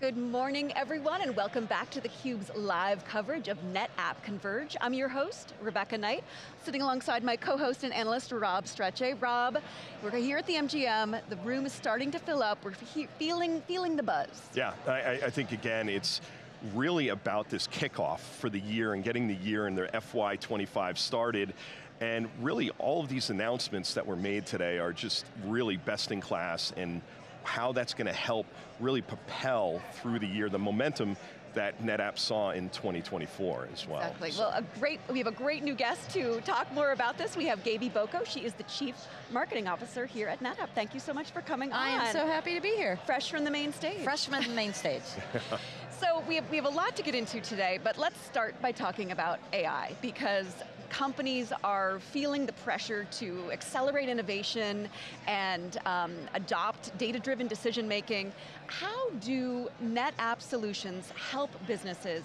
Good morning, everyone, and welcome back to theCUBE's live coverage of NetApp Converge. I'm your host, Rebecca Knight, sitting alongside my co-host and analyst, Rob Strechay. Rob, we're here at the MGM, the room is starting to fill up, we're feeling, feeling the buzz. Yeah, I, I think again, it's really about this kickoff for the year and getting the year and their FY25 started. And really all of these announcements that were made today are just really best in class and how that's going to help really propel through the year, the momentum that NetApp saw in 2024 as well. Exactly, so. well a great, we have a great new guest to talk more about this. We have Gabie Boko, she is the Chief Marketing Officer here at NetApp. Thank you so much for coming I on. I am so happy to be here. Fresh from the main stage. Fresh from the main stage. so we have, we have a lot to get into today, but let's start by talking about AI, because companies are feeling the pressure to accelerate innovation and um, adopt data-driven decision making. How do NetApp solutions help businesses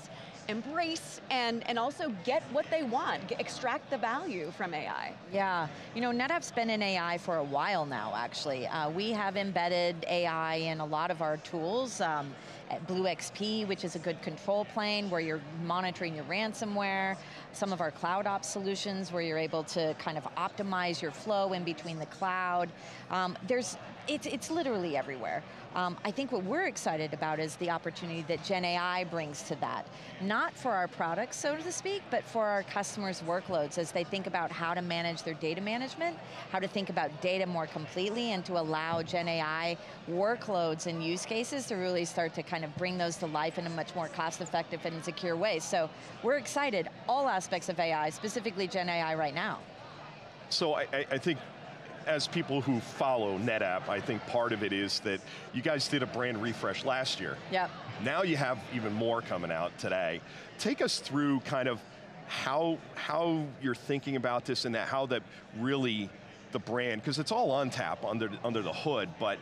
embrace and, and also get what they want, get, extract the value from AI. Yeah, you know, NetApp's been in AI for a while now, actually. Uh, we have embedded AI in a lot of our tools. Um, BlueXP, which is a good control plane where you're monitoring your ransomware, some of our cloud ops solutions where you're able to kind of optimize your flow in between the cloud. Um, there's, it's, it's literally everywhere. Um, I think what we're excited about is the opportunity that Gen AI brings to that. Not for our products, so to speak, but for our customers' workloads as they think about how to manage their data management, how to think about data more completely, and to allow Gen AI workloads and use cases to really start to kind of bring those to life in a much more cost-effective and secure way. So we're excited, all aspects of AI, specifically Gen AI right now. So I, I think as people who follow NetApp, I think part of it is that you guys did a brand refresh last year. Yep. Now you have even more coming out today. Take us through kind of how, how you're thinking about this and that, how that really, the brand, because it's all ONTAP under, under the hood, but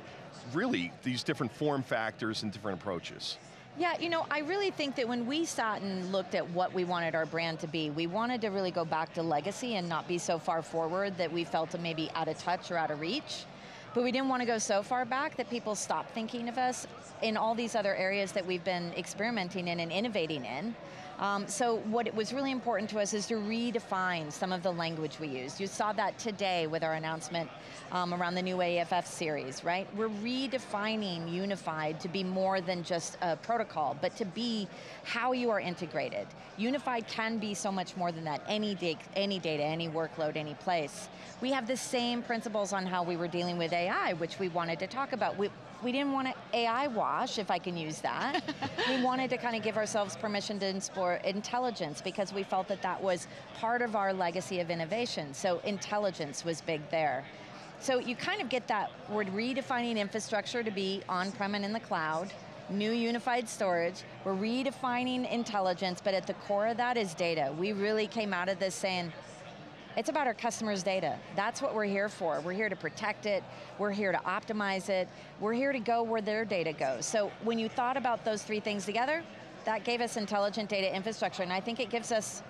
really these different form factors and different approaches. Yeah, you know, I really think that when we sat and looked at what we wanted our brand to be, we wanted to really go back to legacy and not be so far forward that we felt maybe out of touch or out of reach. But we didn't want to go so far back that people stopped thinking of us in all these other areas that we've been experimenting in and innovating in. Um, so what was really important to us is to redefine some of the language we use. You saw that today with our announcement um, around the new AFF series, right? We're redefining Unified to be more than just a protocol, but to be how you are integrated. Unified can be so much more than that. Any, any data, any workload, any place. We have the same principles on how we were dealing with AI, which we wanted to talk about. We, we didn't want to AI wash, if I can use that. we wanted to kind of give ourselves permission to explore intelligence because we felt that that was part of our legacy of innovation. So intelligence was big there. So you kind of get that, we're redefining infrastructure to be on-prem and in the cloud, new unified storage, we're redefining intelligence, but at the core of that is data. We really came out of this saying, it's about our customers' data. That's what we're here for. We're here to protect it, we're here to optimize it, we're here to go where their data goes. So when you thought about those three things together, that gave us intelligent data infrastructure, and I think it gives us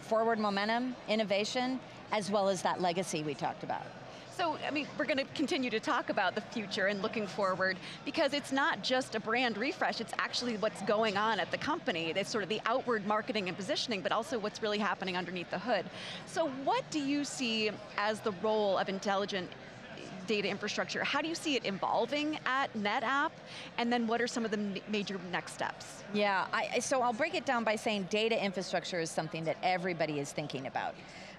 forward momentum, innovation, as well as that legacy we talked about. So, I mean, we're going to continue to talk about the future and looking forward because it's not just a brand refresh, it's actually what's going on at the company. It's sort of the outward marketing and positioning, but also what's really happening underneath the hood. So what do you see as the role of intelligent data infrastructure. How do you see it evolving at NetApp? And then what are some of the major next steps? Yeah, I, so I'll break it down by saying data infrastructure is something that everybody is thinking about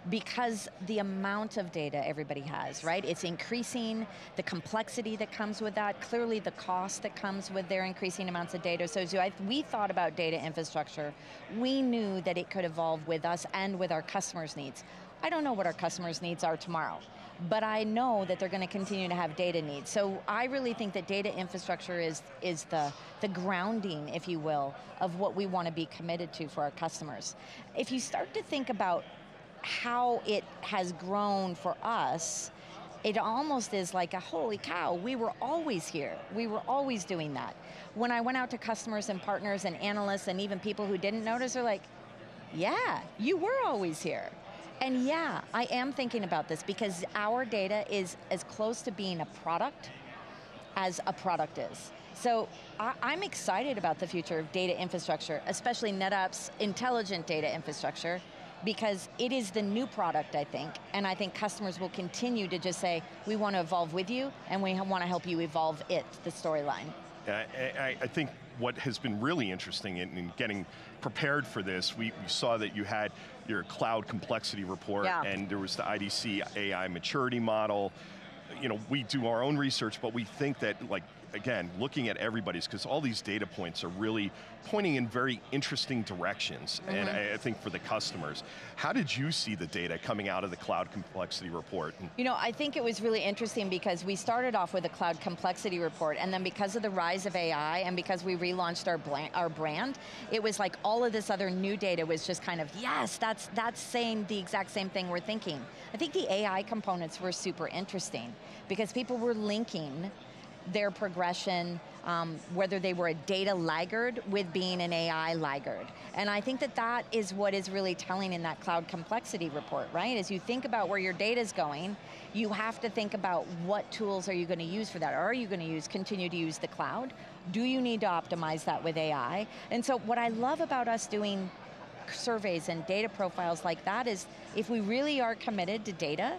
because the amount of data everybody has, right? It's increasing, the complexity that comes with that, clearly the cost that comes with their increasing amounts of data. So as we thought about data infrastructure, we knew that it could evolve with us and with our customers' needs. I don't know what our customers' needs are tomorrow, but I know that they're going to continue to have data needs. So I really think that data infrastructure is, is the, the grounding, if you will, of what we want to be committed to for our customers. If you start to think about how it has grown for us, it almost is like a holy cow, we were always here. We were always doing that. When I went out to customers and partners and analysts and even people who didn't notice, they're like, yeah, you were always here. And yeah, I am thinking about this because our data is as close to being a product as a product is. So I, am excited about the future of data infrastructure, especially NetApp's intelligent data infrastructure, because it is the new product, I think, and I think customers will continue to just say, we want to evolve with you, and we want to help you evolve it, the storyline. I, I, think what has been really interesting in, in getting prepared for this, we, we, saw that you had your cloud complexity report, yeah. and there was the IDC AI maturity model. You know, we do our own research, but we think that like again, looking at everybody's, because all these data points are really pointing in very interesting directions, mm -hmm. and mm-hmm. I, I, think for the customers. How did you see the data coming out of the Cloud Complexity Report? You know, I think it was really interesting because we started off with a Cloud Complexity Report, and then because of the rise of AI, and because we relaunched our, our brand, it was like all of this other new data was just kind of, yes, that's, that's saying the exact same thing we're thinking. I think the AI components were super interesting because people were linking their progression, um, whether they were a data laggard with being an AI laggard. And I think that that is what is really telling in that cloud complexity report, right? As you think about where your data is going, you have to think about what tools are you going to use for that. Are you going to use, continue to use the cloud? Do you need to optimize that with AI? And so what I love about us doing surveys and data profiles like that is if we really are committed to data,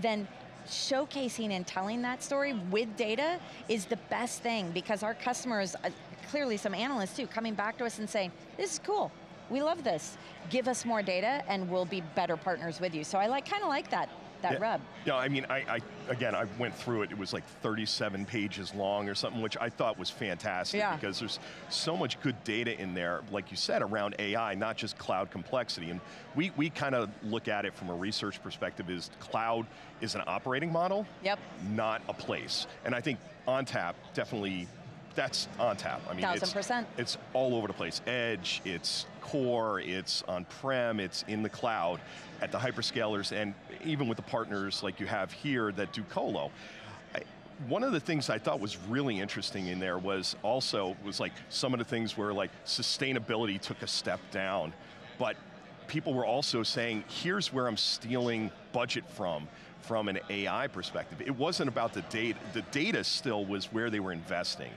then showcasing and telling that story with data is the best thing because our customers, uh, clearly some analysts too, coming back to us and saying, this is cool, we love this. Give us more data and we'll be better partners with you. So I like, kind of like that that yeah, Rob. Yeah, I mean, I, I, again, I went through it, it was like 37 pages long or something, which I thought was fantastic yeah. because there's so much good data in there, like you said, around AI, not just cloud complexity. And we, we kind of look at it from a research perspective is cloud is an operating model, yep. not a place. And I think ONTAP definitely that's ONTAP. I mean, Thousand percent. It's all over the place. Edge, it's core, it's on-prem, it's in the cloud at the hyperscalers, and even with the partners like you have here that do colo. I, one of the things I thought was really interesting in there was also, was like some of the things where like sustainability took a step down, but people were also saying, here's where I'm stealing budget from, from an AI perspective. It wasn't about the data, the data still was where they were investing.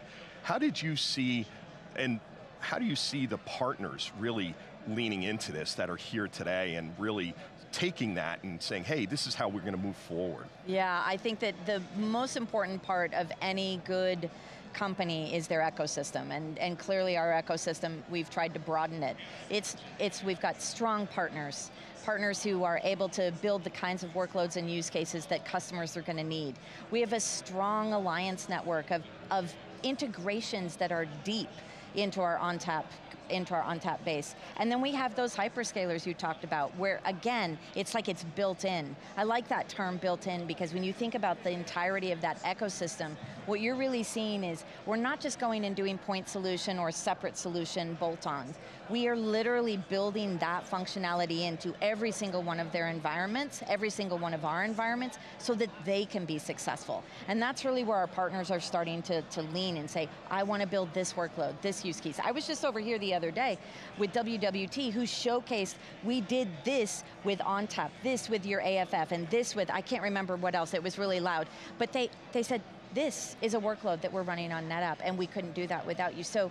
How did you see, and how do you see the partners really leaning into this that are here today and really taking that and saying, hey, this is how we're going to move forward? Yeah, I think that the most important part of any good company is their ecosystem, and, and clearly our ecosystem, we've tried to broaden it. It's, it's, we've got strong partners, partners who are able to build the kinds of workloads and use cases that customers are going to need. We have a strong alliance network of, of integrations that are deep into our ONTAP into our ONTAP base. And then we have those hyperscalers you talked about, where again, it's like it's built in. I like that term built in because when you think about the entirety of that ecosystem, what you're really seeing is we're not just going and doing point solution or separate solution bolt-ons. We are literally building that functionality into every single one of their environments, every single one of our environments, so that they can be successful. And that's really where our partners are starting to, to lean and say, I want to build this workload, this use case. I was just over here the other day with WWT who showcased, we did this with ONTAP, this with your AFF, and this with, I can't remember what else, it was really loud. But they, they said, this is a workload that we're running on NetApp and we couldn't do that without you. So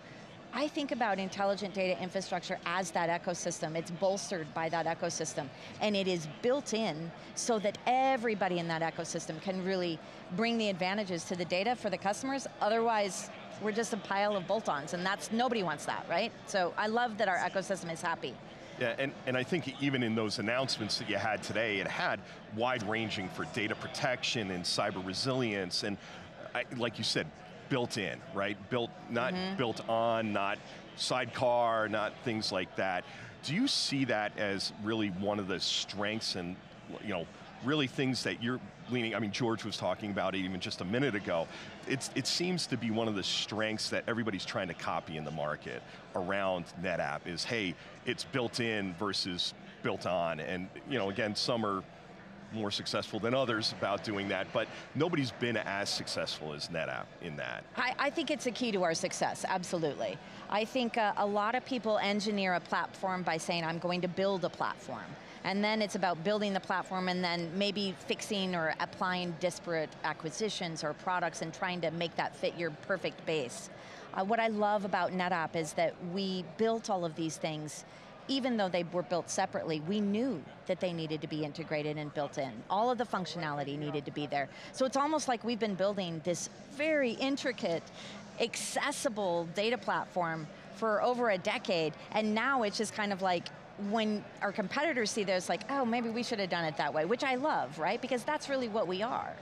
I think about intelligent data infrastructure as that ecosystem. It's bolstered by that ecosystem. And it is built in so that everybody in that ecosystem can really bring the advantages to the data for the customers. Otherwise, we're just a pile of bolt-ons and that's, nobody wants that, right? So I love that our ecosystem is happy. Yeah, and, and I think even in those announcements that you had today, it had wide ranging for data protection and cyber resilience, and I, like you said, built in, right? Built, not mm -hmm. built on, not sidecar, not things like that. Do you see that as really one of the strengths and, you know, really things that you're leaning, I mean, George was talking about it even just a minute ago. It's, it seems to be one of the strengths that everybody's trying to copy in the market around NetApp is, hey, it's built in versus built on. And, you know, again, some are more successful than others about doing that, but nobody's been as successful as NetApp in that. I, I think it's a key to our success, absolutely. I think uh, a lot of people engineer a platform by saying, I'm going to build a platform. And then it's about building the platform and then maybe fixing or applying disparate acquisitions or products and trying to make that fit your perfect base. Uh, what I love about NetApp is that we built all of these things even though they were built separately, we knew that they needed to be integrated and built in. All of the functionality needed to be there. So it's almost like we've been building this very intricate, accessible data platform for over a decade, and now it's just kind of like, when our competitors see this, like, oh, maybe we should have done it that way, which I love, right? Because that's really what we are.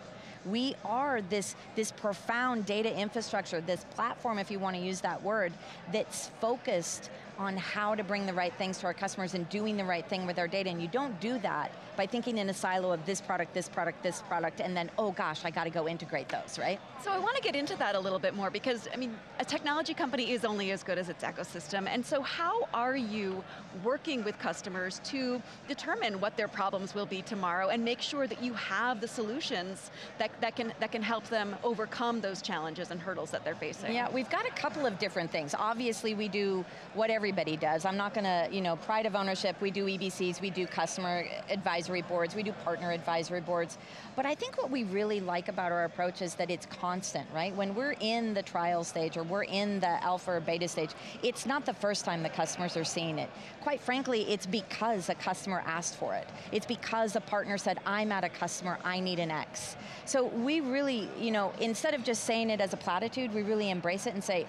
We are this, this profound data infrastructure, this platform, if you want to use that word, that's focused on how to bring the right things to our customers and doing the right thing with our data, and you don't do that by thinking in a silo of this product, this product, this product, and then, oh gosh, I got to go integrate those, right? So I want to get into that a little bit more because, I mean, a technology company is only as good as its ecosystem, and so how are you working with customers to determine what their problems will be tomorrow and make sure that you have the solutions that, that, can, that can help them overcome those challenges and hurdles that they're facing? Yeah, we've got a couple of different things. Obviously, we do what everybody does. I'm not going to, you know, pride of ownership, we do EBCs, we do customer advisory boards, we do partner advisory boards. But I think what we really like about our approach is that it's constant, right? When we're in the trial stage or we're in the alpha or beta stage, it's not the first time the customers are seeing it. Quite frankly, it's because a customer asked for it. It's because a partner said, I'm at a customer, I need an X. So we really, you know, instead of just saying it as a platitude, we really embrace it and say,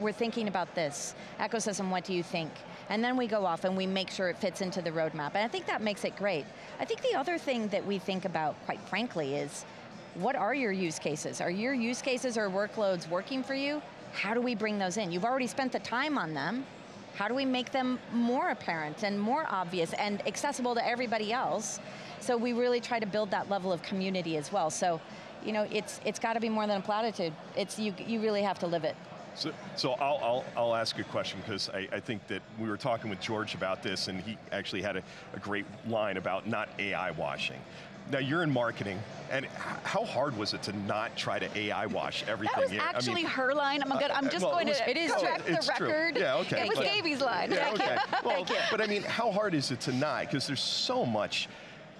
we're thinking about this. Ecosystem, what do you think? and then we go off and we make sure it fits into the roadmap. And I think that makes it great. I think the other thing that we think about, quite frankly, is what are your use cases? Are your use cases or workloads working for you? How do we bring those in? You've already spent the time on them. How do we make them more apparent and more obvious and accessible to everybody else? So we really try to build that level of community as well. So, you know, it's, it's got to be more than a platitude. It's, you, you really have to live it. So, so I'll, I'll, I'll ask a question because I, I, think that we were talking with George about this and he actually had a, a great line about not AI washing. Now you're in marketing, and how hard was it to not try to AI wash everything? That was actually I mean, her line. I'm, uh, good, I'm just well, going was, to it is correct the record. True. Yeah, okay. It was Gabie's line. Yeah, okay. well, but I mean, how hard is it to not? Because there's so much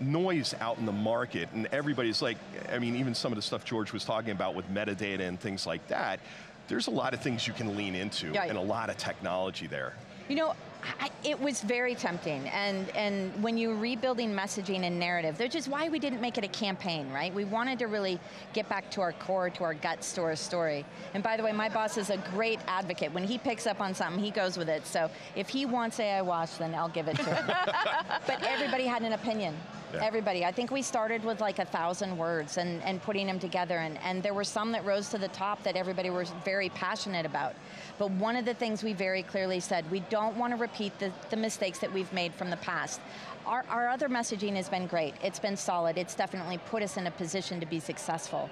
noise out in the market, and everybody's like, I mean, even some of the stuff George was talking about with metadata and things like that, there's a lot of things you can lean into yeah. and a lot of technology there. You know, I, it was very tempting, and, and when you're rebuilding messaging and narrative, which is why we didn't make it a campaign, right? We wanted to really get back to our core, to our guts, to our story. And by the way, my boss is a great advocate. When he picks up on something, he goes with it. So if he wants AI wash, then I'll give it to him. but everybody had an opinion. Yeah. Everybody. I think we started with like a thousand words and, and putting them together, and, and there were some that rose to the top that everybody was very passionate about. But one of the things we very clearly said, we don't want to repeat the, the mistakes that we've made from the past. Our, our other messaging has been great. It's been solid. It's definitely put us in a position to be successful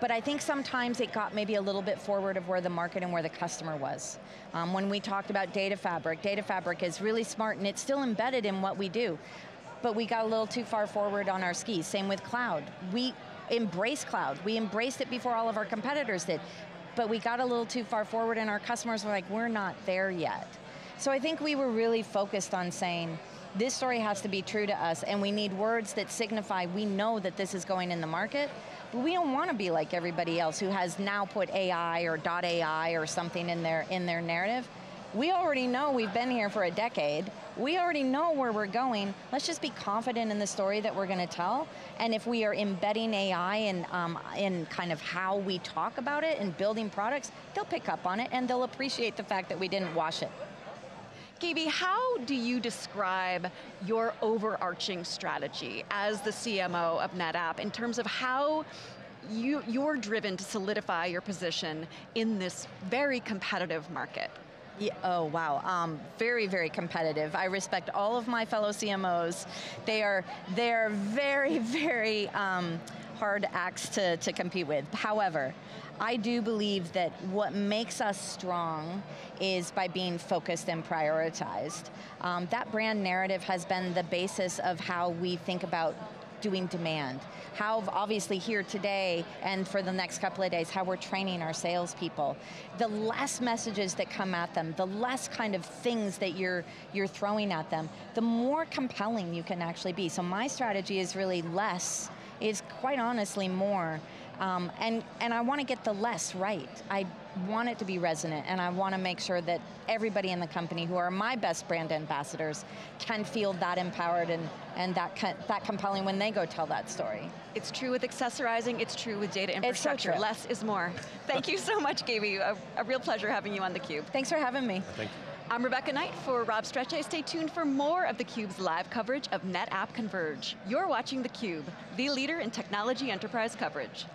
but I think sometimes it got maybe a little bit forward of where the market and where the customer was. Um, when we talked about data fabric, data fabric is really smart and it's still embedded in what we do but we got a little too far forward on our skis. Same with cloud. We embrace cloud. We embraced it before all of our competitors did, but we got a little too far forward and our customers were like, we're not there yet. So I think we were really focused on saying, this story has to be true to us and we need words that signify we know that this is going in the market, but we don't want to be like everybody else who has now put AI or .ai or something in their, in their narrative we already know we've been here for a decade. We already know where we're going. Let's just be confident in the story that we're going to tell. And if we are embedding AI in, um, in kind of how we talk about it and building products, they'll pick up on it and they'll appreciate the fact that we didn't wash it. Gabie, how do you describe your overarching strategy as the CMO of NetApp in terms of how you, you're driven to solidify your position in this very competitive market? Yeah, oh wow, um, very, very competitive. I respect all of my fellow CMOs. They are, they are very, very um, hard acts to, to compete with. However, I do believe that what makes us strong is by being focused and prioritized. Um, that brand narrative has been the basis of how we think about doing demand. How obviously here today and for the next couple of days, how we're training our salespeople. The less messages that come at them, the less kind of things that you're, you're throwing at them, the more compelling you can actually be. So my strategy is really less, is quite honestly more. Um, and, and I want to get the less right. I want it to be resonant and I want to make sure that everybody in the company who are my best brand ambassadors can feel that empowered and, and that, that compelling when they go tell that story. It's true with accessorizing, it's true with data infrastructure. So Less is more. Thank you so much, Gabie. A, a, real pleasure having you on theCUBE. Thanks for having me. Thank you. I'm Rebecca Knight for Rob Strechay. Stay tuned for more of theCUBE's live coverage of NetApp Converge. You're watching theCUBE, the leader in technology enterprise coverage.